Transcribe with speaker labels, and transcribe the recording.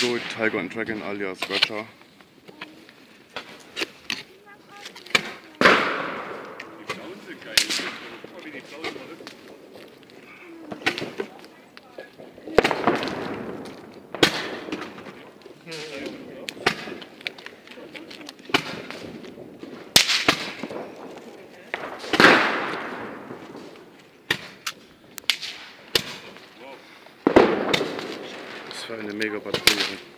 Speaker 1: Lego Tiger and Dragon alias Roger.
Speaker 2: Die Blauen sind geil. Guck mal, wie die Blauen
Speaker 1: eine mega Batterie.